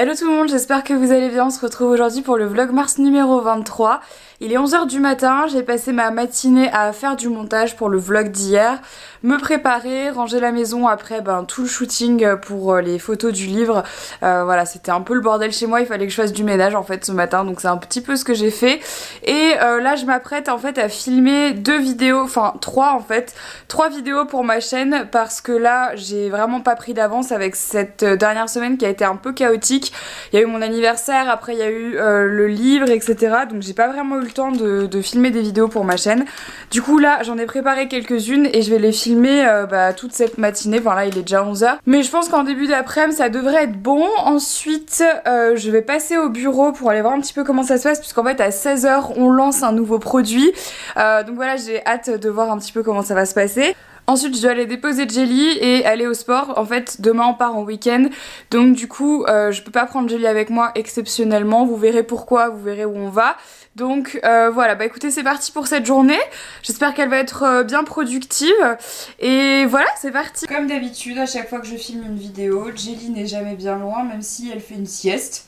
Hello tout le monde, j'espère que vous allez bien. On se retrouve aujourd'hui pour le vlog mars numéro 23. Il est 11h du matin, j'ai passé ma matinée à faire du montage pour le vlog d'hier, me préparer, ranger la maison après ben, tout le shooting pour euh, les photos du livre. Euh, voilà, c'était un peu le bordel chez moi, il fallait que je fasse du ménage en fait ce matin, donc c'est un petit peu ce que j'ai fait. Et euh, là je m'apprête en fait à filmer deux vidéos, enfin trois en fait, trois vidéos pour ma chaîne parce que là j'ai vraiment pas pris d'avance avec cette dernière semaine qui a été un peu chaotique. Il y a eu mon anniversaire, après il y a eu le livre, etc. Donc j'ai pas vraiment eu temps de, filmer des vidéos pour ma chaîne. Du coup là j'en ai préparé quelques-unes et je vais les filmer euh, bah, toute cette matinée. Enfin il est déjà 11h. Mais je pense qu'en début d'après-midi ça devrait être bon. Ensuite euh, je vais passer au bureau pour aller voir un petit peu comment ça se passe puisqu'en fait à 16h on lance un nouveau produit. Euh, donc voilà j'ai hâte de voir un petit peu comment ça va se passer. Ensuite, je dois aller déposer Jelly et aller au sport. En fait, demain on part en week-end. Donc du coup, je peux pas prendre Jelly avec moi exceptionnellement. Vous verrez pourquoi, vous verrez où on va. Donc euh, voilà, bah écoutez c'est parti pour cette journée. J'espère qu'elle va être euh, bien productive. Et voilà, c'est parti. Comme d'habitude, à chaque fois que je filme une vidéo, Jelly n'est jamais bien loin, même si elle fait une sieste.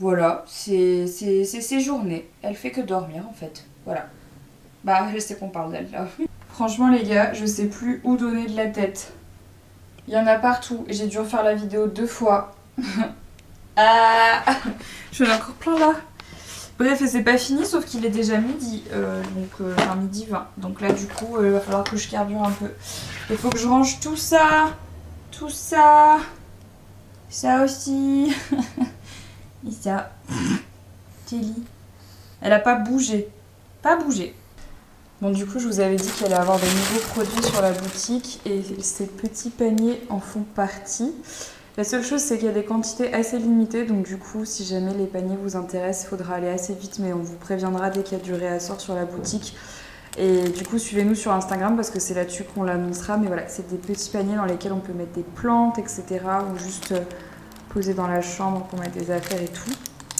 Voilà, c'est ses journées. Elle fait que dormir en fait. Voilà. Bah je sais qu'on parle d'elle là. Franchement les gars, je sais plus où donner de la tête. Il y en a partout. J'ai dû refaire la vidéo deux fois. ah Je ai encore plein là. Bref, c'est pas fini, sauf qu'il est déjà midi, euh, donc euh, enfin midi 20. Donc là, du coup, euh, il va falloir que je carbure un peu. Il faut que je range tout ça, tout ça, ça aussi, et ça. Kelly. Elle a pas bougé. Pas bougé. Bon, du coup, je vous avais dit qu'il allait avoir des nouveaux produits sur la boutique et ces petits paniers en font partie. La seule chose, c'est qu'il y a des quantités assez limitées, donc du coup, si jamais les paniers vous intéressent, il faudra aller assez vite, mais on vous préviendra dès qu'il y a du réassort sur la boutique. Et du coup, suivez-nous sur Instagram parce que c'est là-dessus qu'on l'annoncera. Mais voilà, c'est des petits paniers dans lesquels on peut mettre des plantes, etc. Ou juste euh, poser dans la chambre pour mettre des affaires et tout.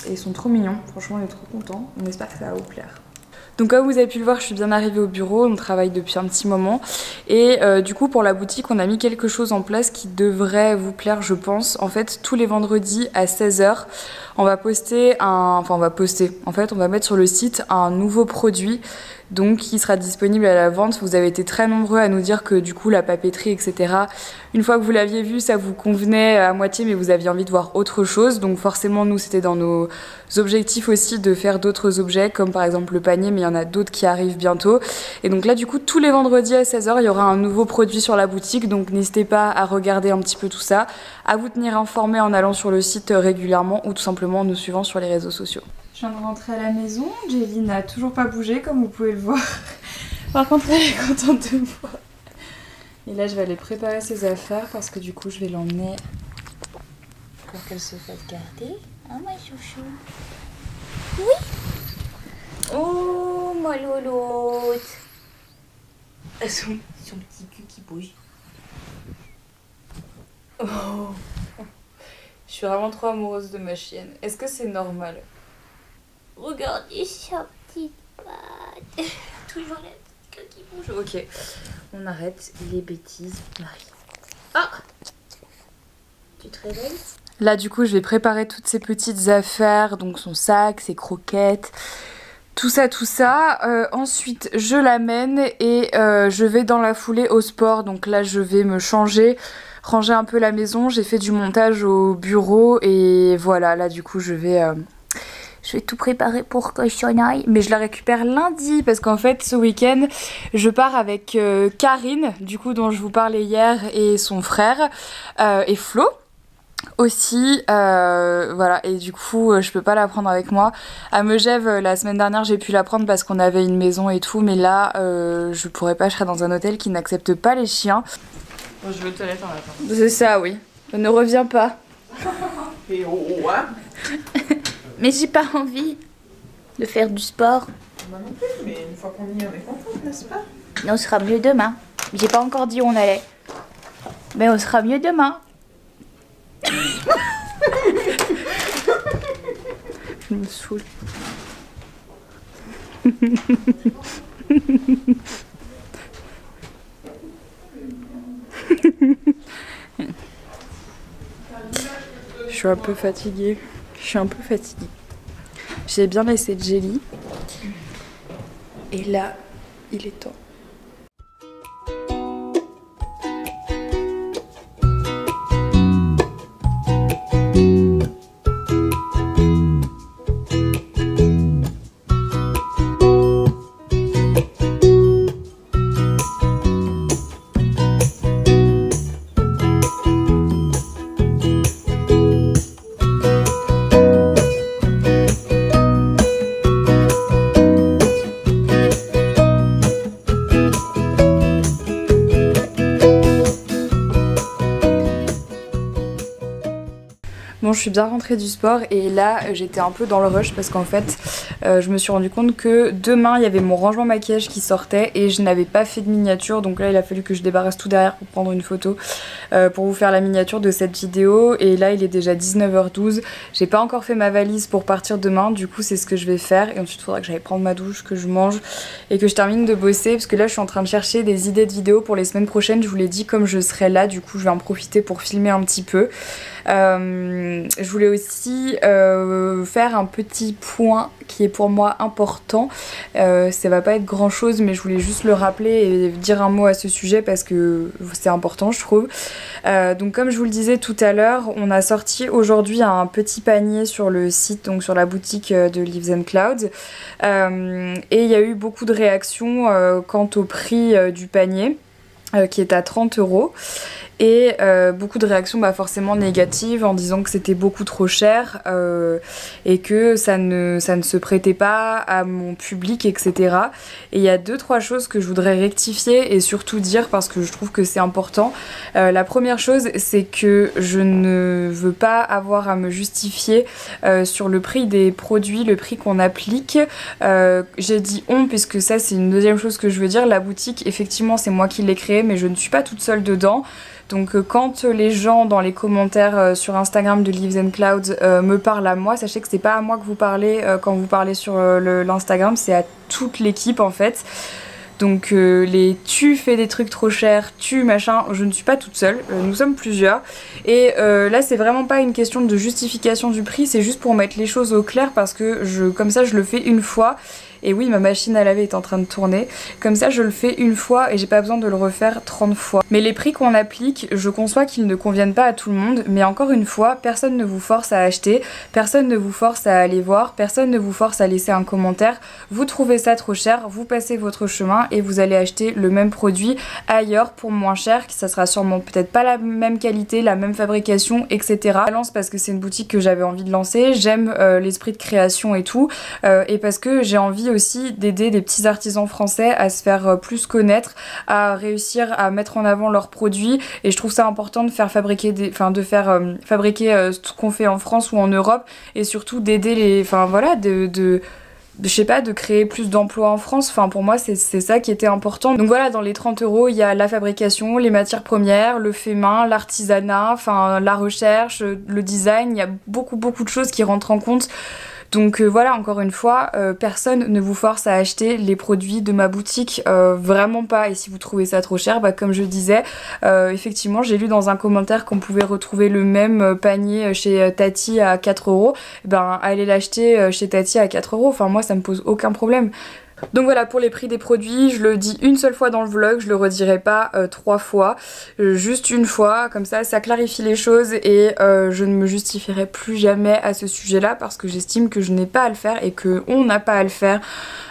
Et ils sont trop mignons, franchement, on est trop contents. On espère que ça va vous plaire. Donc comme vous avez pu le voir, je suis bien arrivée au bureau, on travaille depuis un petit moment. Et euh, du coup pour la boutique, on a mis quelque chose en place qui devrait vous plaire je pense. En fait tous les vendredis à 16h, on va poster un... Enfin on va poster, en fait on va mettre sur le site un nouveau produit donc qui sera disponible à la vente. Vous avez été très nombreux à nous dire que du coup la papeterie, etc. Une fois que vous l'aviez vu, ça vous convenait à moitié, mais vous aviez envie de voir autre chose. Donc forcément, nous, c'était dans nos objectifs aussi de faire d'autres objets, comme par exemple le panier, mais il y en a d'autres qui arrivent bientôt. Et donc là, du coup, tous les vendredis à 16h, il y aura un nouveau produit sur la boutique. Donc n'hésitez pas à regarder un petit peu tout ça, à vous tenir informé en allant sur le site régulièrement ou tout simplement en nous suivant sur les réseaux sociaux. Je viens de rentrer à la maison. Jelly n'a toujours pas bougé, comme vous pouvez le voir. Par contre, elle est contente de moi. Et là, je vais aller préparer ses affaires parce que du coup, je vais l'emmener pour qu'elle se fasse garder. Ah, ma chouchou? Oui Oh, ma lolote son, son petit cul qui bouge. Oh Je suis vraiment trop amoureuse de ma chienne. Est-ce que c'est normal? Regardez sa petite patte. Toujours la queue qui bouge. Ok, on arrête les bêtises, Marie. Ah Tu te réveilles Là, du coup, je vais préparer toutes ces petites affaires, donc son sac, ses croquettes, tout ça, tout ça. Euh, ensuite, je l'amène et euh, je vais dans la foulée au sport. Donc là, je vais me changer, ranger un peu la maison. J'ai fait du montage au bureau et voilà, là, du coup, je vais... Euh, je vais tout préparer pour que je aille. Mais je la récupère lundi parce qu'en fait ce week-end je pars avec euh, Karine, du coup dont je vous parlais hier, et son frère, euh, et Flo aussi euh, voilà. Et du coup je peux pas la prendre avec moi. À Megève la semaine dernière j'ai pu la prendre parce qu'on avait une maison et tout mais là je pourrais pas je serais dans un hôtel qui n'accepte pas les chiens. Je veux te en attendant c'est ça oui. Ne reviens pas Mais j'ai pas envie de faire du sport. Moi non plus, mais une fois qu'on y est, on est content, n'est-ce pas? On sera mieux demain. J'ai pas encore dit où on allait. Mais on sera mieux demain. Je me saoule. suis un peu fatiguée. Je suis un peu fatiguée. J'ai bien laissé jelly. Et là, il est temps. Je suis bien rentrée du sport et là j'étais un peu dans le rush parce qu'en fait euh, je me suis rendu compte que demain il y avait mon rangement maquillage qui sortait et je n'avais pas fait de miniature. Donc là il a fallu que je débarrasse tout derrière pour prendre une photo euh, pour vous faire la miniature de cette vidéo. Et là il est déjà 19h12 j'ai pas encore fait ma valise pour partir demain. Du coup c'est ce que je vais faire. Et ensuite il faudra que j'aille prendre ma douche, que je mange et que je termine de bosser parce que là je suis en train de chercher des idées de vidéos pour les semaines prochaines. Je vous l'ai dit comme je serai là du coup je vais en profiter pour filmer un petit peu euh, je voulais aussi euh, faire un petit point qui est pour moi important. Euh, ça va pas être grand chose, mais je voulais juste le rappeler et dire un mot à ce sujet parce que c'est important, je trouve. donc, comme je vous le disais tout à l'heure, on a sorti aujourd'hui un petit panier sur le site, donc sur la boutique de Leaves and Clouds. et il y a eu beaucoup de réactions quant au prix du panier. qui est à 30 euros et euh, beaucoup de réactions bah, forcément négatives en disant que c'était beaucoup trop cher euh, et que ça ne, ça ne se prêtait pas à mon public, etc. Et il y a deux, trois choses que je voudrais rectifier et surtout dire parce que je trouve que c'est important. Euh, la première chose, c'est que je ne veux pas avoir à me justifier sur le prix des produits, le prix qu'on applique. J'ai dit on puisque ça c'est une deuxième chose que je veux dire. La boutique, effectivement, c'est moi qui l'ai créée, mais je ne suis pas toute seule dedans. Donc euh, quand les gens dans les commentaires euh, sur Instagram de Leaves and Clouds euh, me parlent à moi, sachez que c'est pas à moi que vous parlez quand vous parlez sur l'Instagram, c'est à toute l'équipe en fait. Donc les tu fais des trucs trop chers, tu machin, je ne suis pas toute seule, nous sommes plusieurs. Et là c'est vraiment pas une question de justification du prix, c'est juste pour mettre les choses au clair parce que je, comme ça je le fais une fois et oui, ma machine à laver est en train de tourner. Comme ça, je le fais une fois et j'ai pas besoin de le refaire 30 fois. Mais les prix qu'on applique, je conçois qu'ils ne conviennent pas à tout le monde. Mais encore une fois, personne ne vous force à acheter, personne ne vous force à aller voir, personne ne vous force à laisser un commentaire. Vous trouvez ça trop cher, vous passez votre chemin et vous allez acheter le même produit ailleurs pour moins cher. Ça sera sûrement peut-être pas la même qualité, la même fabrication, etc. Je lance parce que c'est une boutique que j'avais envie de lancer. J'aime euh, l'esprit de création et tout. Euh, et parce que j'ai envie aussi d'aider des petits artisans français à se faire euh, plus connaître, à réussir à mettre en avant leurs produits et je trouve ça important de faire fabriquer des de faire euh, fabriquer euh, ce qu'on fait en France ou en Europe et surtout d'aider les enfin voilà de, de je sais pas, de créer plus d'emplois en France. Enfin, pour moi, c'est ça qui était important. Donc voilà, dans les 30 euros, il y a la fabrication, les matières premières, le fait main, l'artisanat, enfin, la recherche, le design. Il y a beaucoup, beaucoup de choses qui rentrent en compte donc euh, voilà, encore une fois, euh, personne ne vous force à acheter les produits de ma boutique, euh, vraiment pas. Et si vous trouvez ça trop cher, bah, comme je disais, effectivement, j'ai lu dans un commentaire qu'on pouvait retrouver le même panier chez Tati à 4 euros. Ben, allez l'acheter chez Tati à 4 euros. Enfin, moi, ça me pose aucun problème. Donc voilà pour les prix des produits, je le dis une seule fois dans le vlog, je le redirai pas euh, trois fois, euh, juste une fois, comme ça ça clarifie les choses et euh, je ne me justifierai plus jamais à ce sujet là parce que j'estime que je n'ai pas à le faire et que on n'a pas à le faire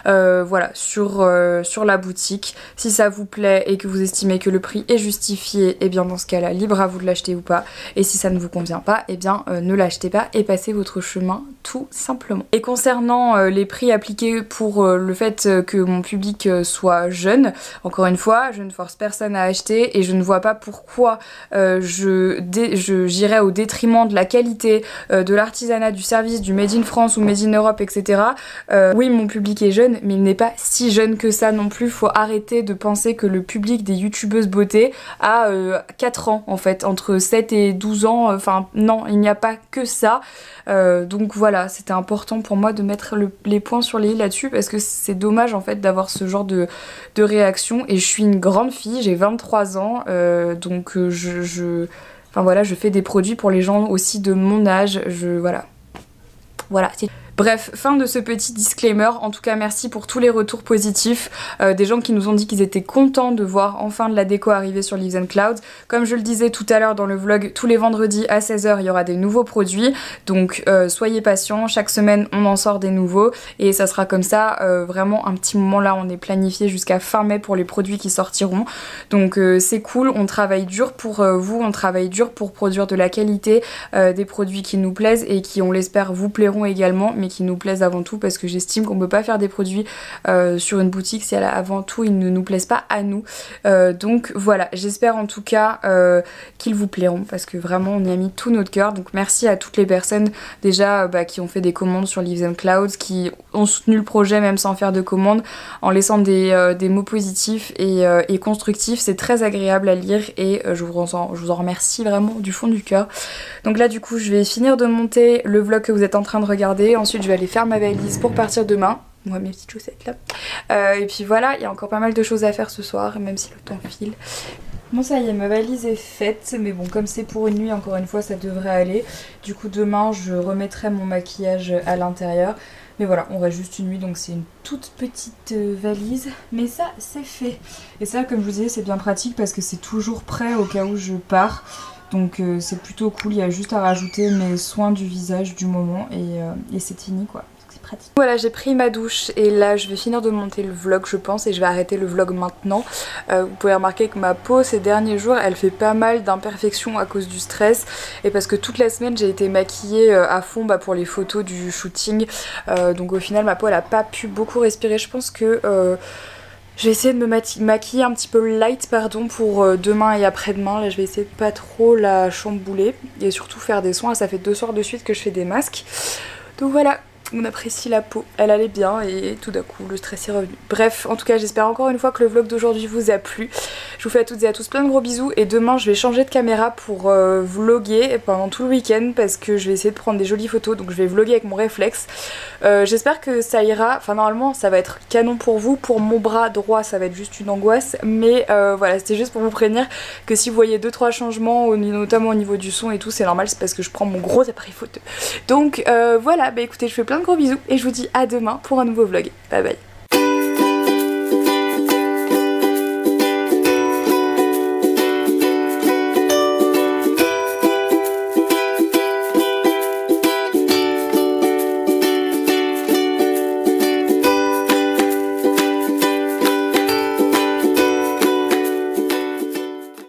voilà sur, la boutique. Si ça vous plaît et que vous estimez que le prix est justifié, et eh bien dans ce cas là libre à vous de l'acheter ou pas et si ça ne vous convient pas, et eh bien ne l'achetez pas et passez votre chemin tout simplement. Et concernant les prix appliqués pour le fait que mon public euh, soit jeune. Encore une fois, je ne force personne à acheter et je ne vois pas pourquoi euh, je j'irais au détriment de la qualité, euh, de l'artisanat, du service, du Made in France ou Made in Europe, etc. oui, mon public est jeune, mais il n'est pas si jeune que ça non plus. Faut arrêter de penser que le public des youtubeuses beauté a 4 ans en fait, entre 7 et 12 ans. Enfin, non, il n'y a pas que ça. donc voilà, c'était important pour moi de mettre les points sur les i là-dessus parce que c'est dommage dommage en fait d'avoir ce genre de, réaction et je suis une grande fille, j'ai 23 ans, euh, donc euh, je, fais des produits pour les gens aussi de mon âge. Je voilà. Voilà, Bref, fin de ce petit disclaimer. En tout cas, merci pour tous les retours positifs. Euh, des gens qui nous ont dit qu'ils étaient contents de voir enfin de la déco arriver sur Leaves and Clouds. Comme je le disais tout à l'heure dans le vlog, tous les vendredis à 16h, il y aura des nouveaux produits. Donc euh, soyez patients. Chaque semaine, on en sort des nouveaux. Et ça sera comme ça, euh, vraiment un petit moment là. On est planifié jusqu'à fin mai pour les produits qui sortiront. Donc c'est cool. On travaille dur pour vous. On travaille dur pour produire de la qualité, des produits qui nous plaisent et qui, on l'espère, vous plairont également. Qui nous plaisent avant tout parce que j'estime qu'on peut pas faire des produits euh, sur une boutique si elle a avant tout ils ne nous plaisent pas à nous. Euh, donc voilà, j'espère en tout cas euh, qu'ils vous plairont parce que vraiment on y a mis tout notre cœur. Donc merci à toutes les personnes déjà bah, qui ont fait des commandes sur Leaves and Clouds, qui ont soutenu le projet même sans faire de commandes, en laissant des, des mots positifs et, et constructifs. C'est très agréable à lire et je vous, en, je vous en remercie vraiment du fond du cœur. Donc là du coup je vais finir de monter le vlog que vous êtes en train de regarder. Ensuite je vais aller faire ma valise pour partir demain. Moi, mes petites chaussettes là. Euh, et puis voilà, il y a encore pas mal de choses à faire ce soir, même si le temps file. Bon ça y est, ma valise est faite, mais bon comme c'est pour une nuit, encore une fois ça devrait aller. Du coup demain je remettrai mon maquillage à l'intérieur. Mais voilà, on reste juste une nuit, donc c'est une toute petite euh, valise. Mais ça, c'est fait. Et ça, comme je vous disais, c'est bien pratique parce que c'est toujours prêt au cas où je pars. Donc euh, c'est plutôt cool, il y a juste à rajouter mes soins du visage du moment et, euh, c'est fini quoi. C'est pratique. Voilà j'ai pris ma douche et là je vais finir de monter le vlog je pense et je vais arrêter le vlog maintenant. Euh, vous pouvez remarquer que ma peau ces derniers jours elle fait pas mal d'imperfections à cause du stress et parce que toute la semaine j'ai été maquillée à fond bah, pour les photos du shooting donc au final ma peau elle a pas pu beaucoup respirer je pense que je vais essayer de me maquiller un petit peu light pardon pour euh, demain et après-demain. Là je vais essayer de pas trop la chambouler et surtout faire des soins. Ça fait deux soirs de suite que je fais des masques. Donc voilà, on apprécie la peau, elle allait bien et tout d'un coup le stress est revenu. Bref, en tout cas j'espère encore une fois que le vlog d'aujourd'hui vous a plu. Je vous fais à toutes et à tous plein de gros bisous et demain je vais changer de caméra pour euh, vlogger pendant tout le week-end parce que je vais essayer de prendre des jolies photos donc je vais vlogger avec mon réflexe. Euh, j'espère que ça ira, enfin normalement ça va être canon pour vous, pour mon bras droit ça va être juste une angoisse mais euh, voilà c'était juste pour vous prévenir que si vous voyez 2-3 changements notamment au niveau du son et tout c'est normal c'est parce que je prends mon gros appareil photo. Donc voilà bah écoutez je fais plein gros bisous et je vous dis à demain pour un nouveau vlog. Bye bye